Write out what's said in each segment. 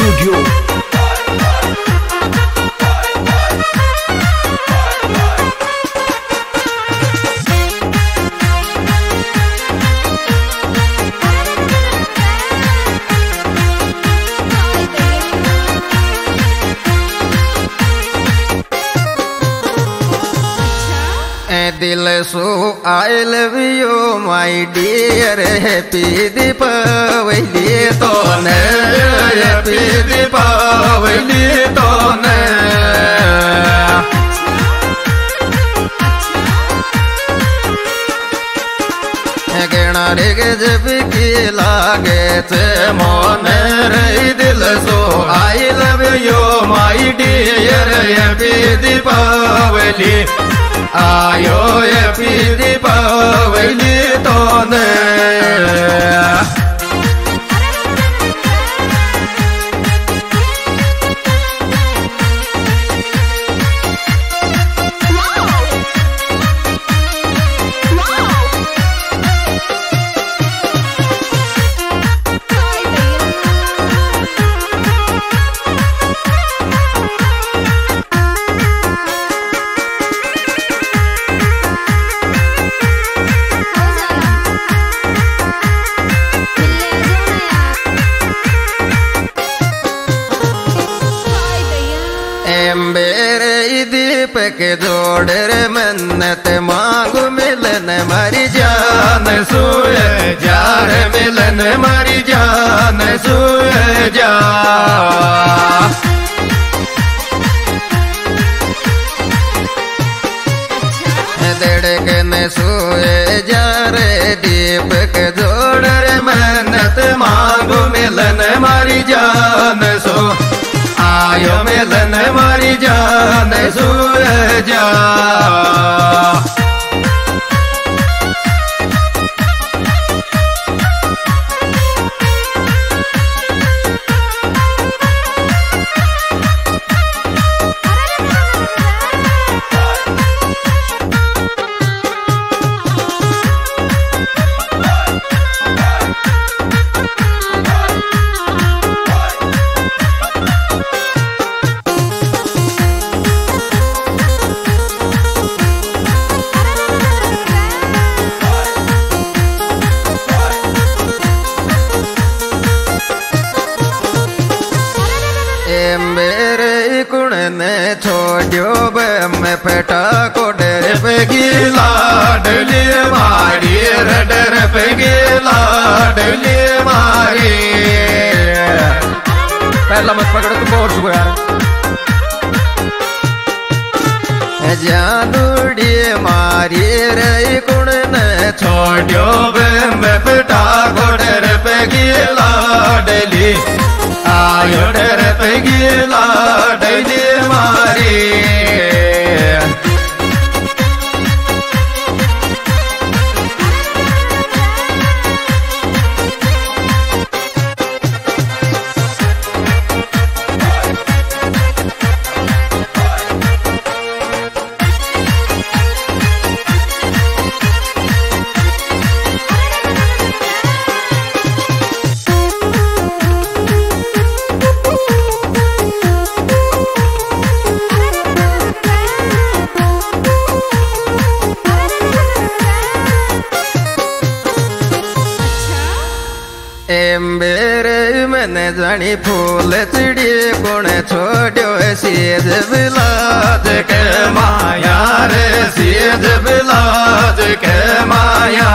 Studio. Studio दिल so I love you my dear happy Deepawali तो ने happy Deepawali तो ने गणा रे जब की लागे थे मोन रे दिल so I love you my dear happy Deepawali आयो हैप्पी दीपावली तो ने दीपक जोड़ रे मन्नत मांगू मिलन मरी जान। सुए जार मिलन मरी जान सुए जा। दड़कन सोए जा रे दीपक जोड़ रे मन्नत मांगू मिलन मारी जान। सो मिलन मारी जान सोए ने छोड़ो मैं पेटा को डर पेगी लाडली मारी डर पेगी लाडली मारी। पहला मत पकड़ तुम बहुत सुबह यार। पेगी लाडली मारी। जानी फूल चिड़ी गुण छोड़ो सीध बिलाज के माया रे सीध बिलाज के माया।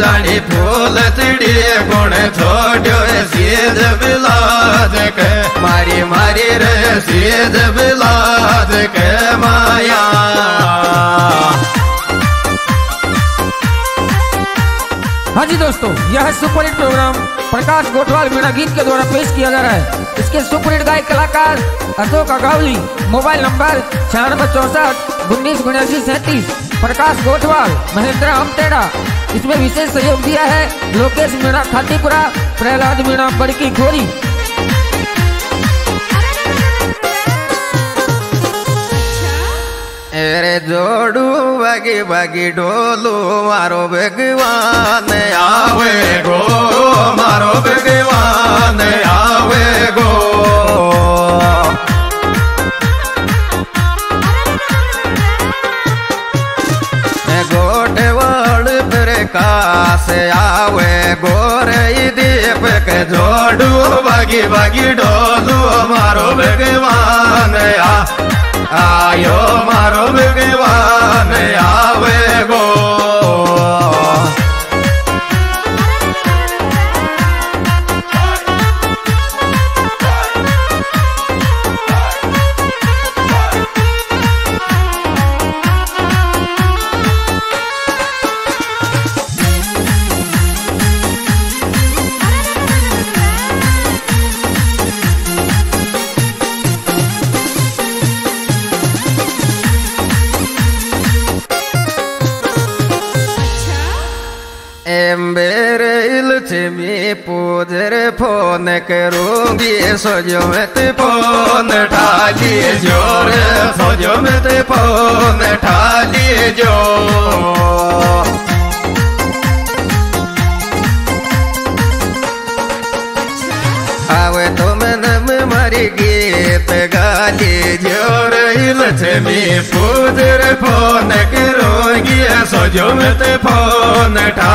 जानू फूल चिड़ी गुण छोड़ो सीध बिलाज के मारी मारी बिलाज के माया। हाँ जी दोस्तों, यह है super hit programme. Prakash Gothwal Meena गीत के द्वारा पेश किया जा रहा है। इसके सुपर हिट गायक कलाकार अशोक अगावली, मोबाइल नंबर छियानवे चौसठ, उन्नीस उन्यासी सैंतीस, प्रकाश गोठवाल, महेंद्र हमतेड़ा। इसमें विशेष सहयोग दिया है लोकेश मीणा, खातीपुरा, प्रहलाद मीणा, बड़की घोरी मेरे जोड़ू, बगे बगी डोलू, मारो भगवान आवे गो, मारो भगवान आवे गो। से फिर आवे गोरे दीप के जोड़ू, बगी बगी डो तेरे इल्छमी पूजर फ़ोन करूँगी सोजो में ते फ़ोन ठाली जो रे सोजो में ते फ़ोन ठाली जो। आवे तो मैं नम मरी गीत गाली जो ज़ोर इल्छमी पूजर फ़ोन करूँगी सोजो में ते फ़ोन ठा।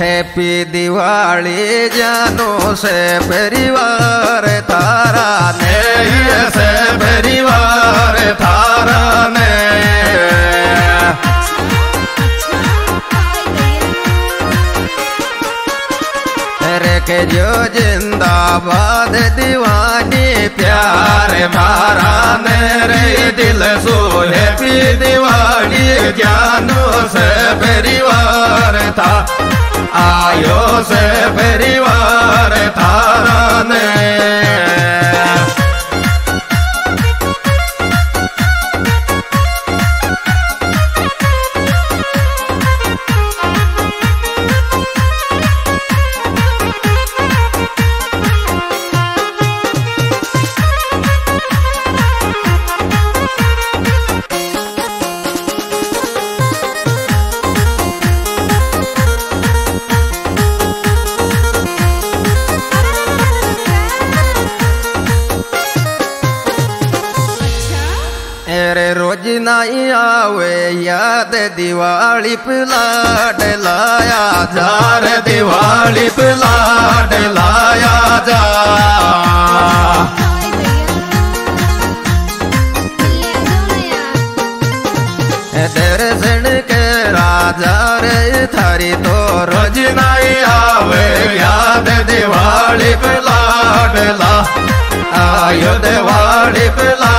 हैप्पी दिवाली जानो से परिवार, तारा ने। से परिवार तारा ने के जो जिंदाबाद दीवानी प्यार मारा मेरे दिल सो हैप्पी नहीं आवे याद दिवाली पिलाड लाया जा। रे दिवाली पिलाड लाया जा। दर्शन के राजा रे थारी तो रोज नहीं आवे याद दिवाली पिलाड ला। आयो दिवाली जा